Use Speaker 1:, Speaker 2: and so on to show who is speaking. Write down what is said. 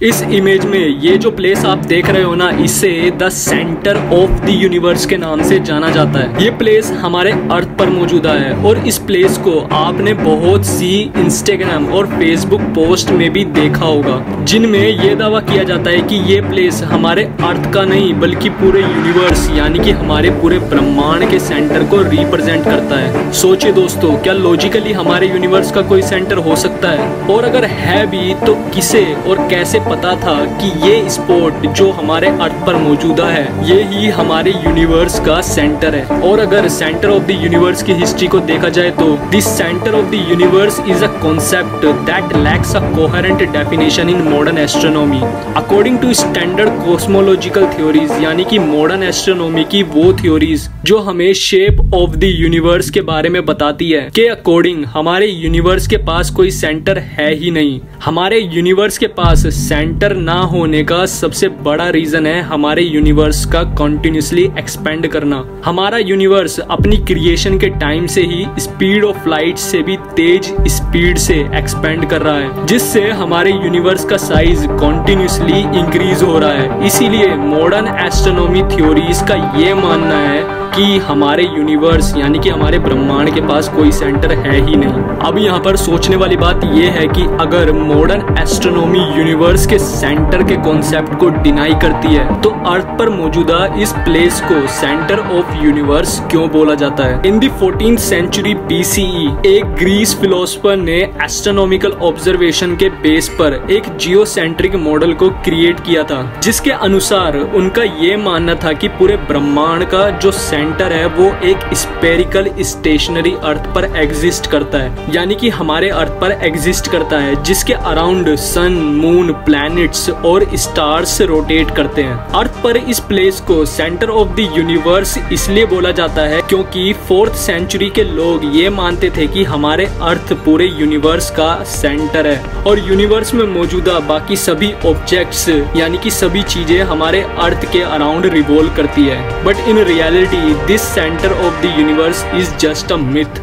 Speaker 1: इस इमेज में ये जो प्लेस आप देख रहे हो ना, इसे the centre of the universe के नाम से जाना जाता है। ये प्लेस हमारे अर्थ पर मौजूदा है और इस प्लेस को आपने बहुत सी इंस्टाग्राम और फेसबुक पोस्ट में भी देखा होगा, जिनमें ये दावा किया जाता है कि ये प्लेस हमारे अर्थ का नहीं, बल्कि पूरे यूनिवर्स यानी कि हमारे पूरे ब्रह्मांड के सेंटर को रिप्रेजेंट करता है। सोचिए दोस्तों, क्या लॉजिकली हमारे यूनिवर्स का कोई सेंटर हो सकता है? और अगर है भी तो किसे और कैसे पता था कि ये स्पॉट जो हमारे अर्थ पर मौजूदा है, ये ही हमारे यूनिवर्स का सेंटर है। और अगर सेंटर ऑफ़ द यूनिवर्स की हिस्ट्री को देखा जाए तो this centre of the universe is a concept that lacks a coherent definition in modern astronomy according to standard cosmological theories यानी कि मॉडर्न एस्ट्रोनॉमी की वो थ्योरीज जो हमें शेप ऑफ़ द यूनिवर्स के बारे में बताती है, के अकॉर्डिंग हमारे यूनिवर्स के पास कोई सेंटर है ही नहीं। हमारे यूनिवर्स के पास सेंटर ना होने का सबसे बड़ा रीजन है हमारे यूनिवर्स का कॉन्टिन्यूसली एक्सपेंड करना। हमारा यूनिवर्स अपनी क्रिएशन के टाइम से ही स्पीड ऑफ़ लाइट से भी तेज स्पीड से एक्सपेंड कर रहा है, जिससे हमारे यूनिवर्स का साइज़ कॉन्टिन्यूसली इंक्रीज हो रहा है। इसीलिए मॉडर्न एस्ट्रोनॉमी थ्योरीज का ये मानना है कि हमारे यूनिवर्स यानी कि हमारे ब्रह्मांड के पास कोई सेंटर है ही नहीं। अब यहाँ पर सोचने वाली बात यह है कि अगर मॉडर्न एस्ट्रोनॉमी यूनिवर्स के सेंटर के कॉन्सेप्ट को डिनाई करती है तो अर्थ पर मौजूदा इस प्लेस को सेंटर ऑफ़ यूनिवर्स क्यों बोला जाता है? In the fourteen century BCE एक ग्रीस फिलोसफर ने एस्ट्रोनॉमिकल ऑब्जर्वेशन के बेस पर एक जियोसेंट्रिक मॉडल को क्रिएट किया था, जिसके अनुसार उनका ये मानना था कि पूरे ब्रह्मांड का जो सेंटर है, वो एक स्पेरिकल स्टेशनरी अर्थ पर एग्जिस्ट करता है। यानी कि हमारे अर्थ पर एग्जिस्ट करता है, जिसके अराउंड सन मून प्लैनेट्स और स्टार्स रोटेट करते हैं। अर्थ पर इस प्लेस को सेंटर ऑफ़ द यूनिवर्स इसलिए बोला जाता है, क्योंकि फोर्थ सेंचुरी के लोग ये मानते थे कि हमारे अर्थ पूरे यूनिवर्स का सेंटर है। और यूनिवर्स में मौजूदा बाकी सभी ऑब्जेक्ट्स यानी कि सभी चीज़ें हमारे अर्थ के अराउंड रिवॉल्व करती है। But in reality this center of the universe is just a myth